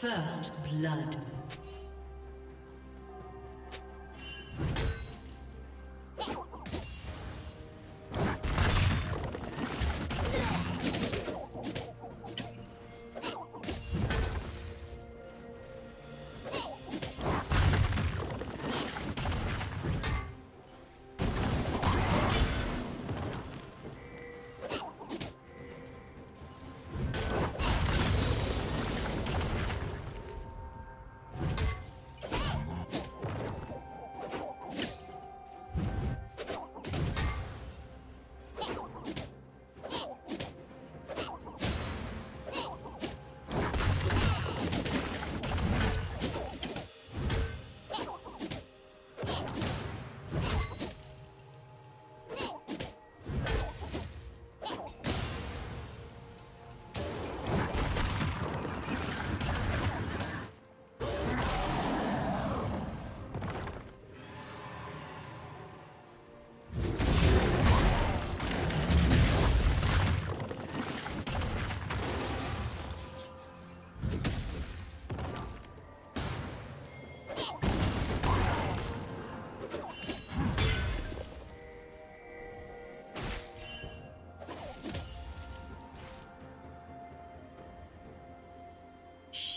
First blood.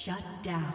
Shut down.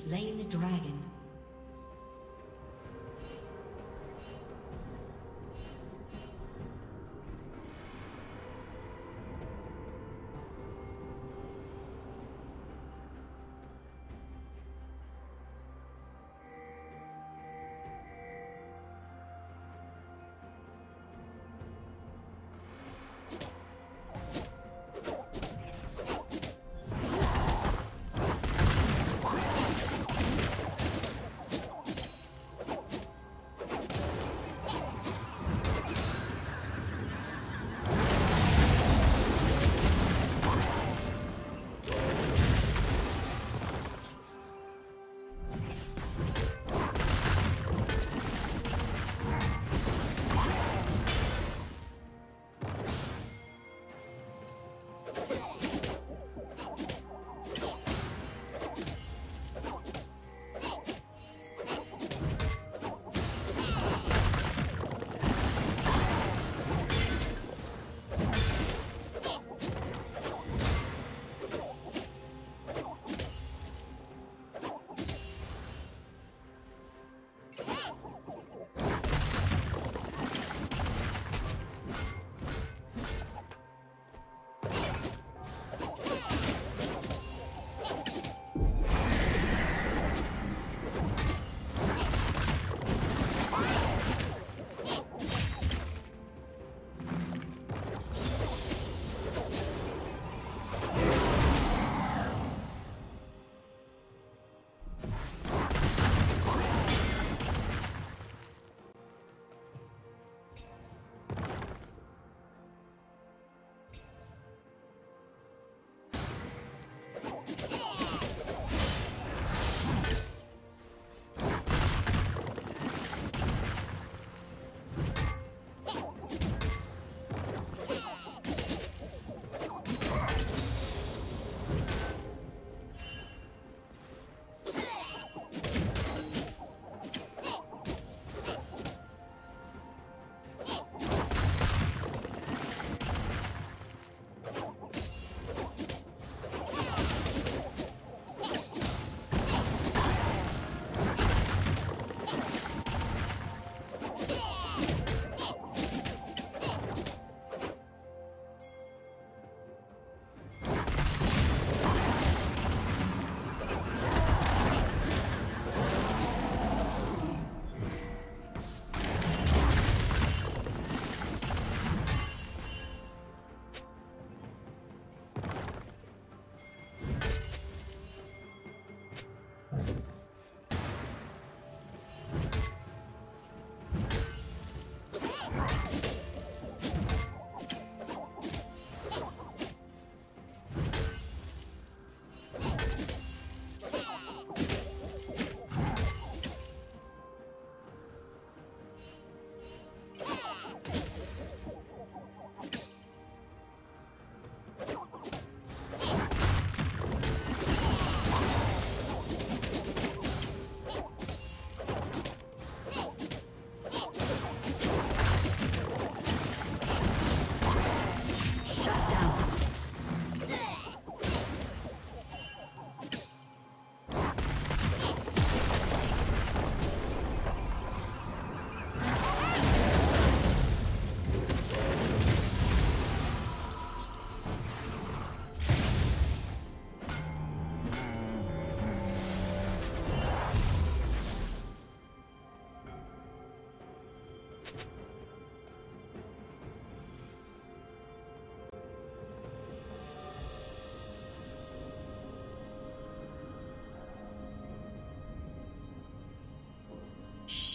Slain the dragon.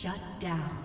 Shut down.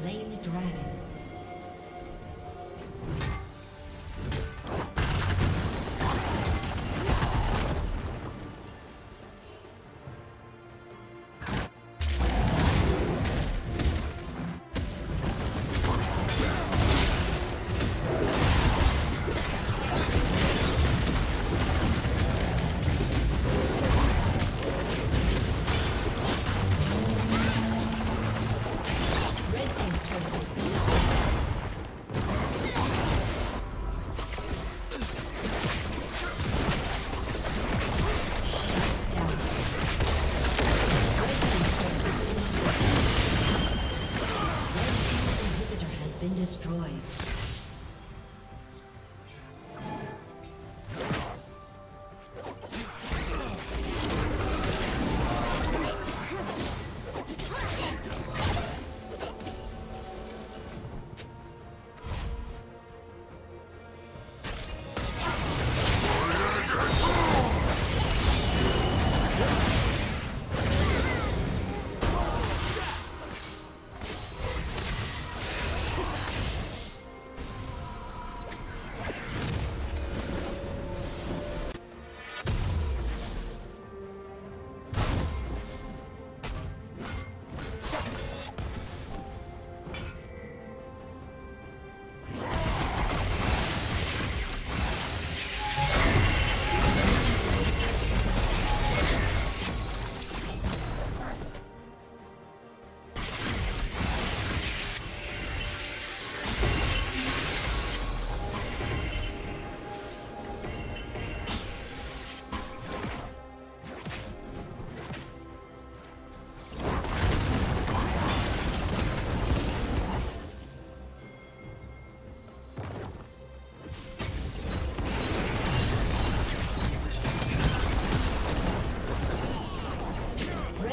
slain the dragon.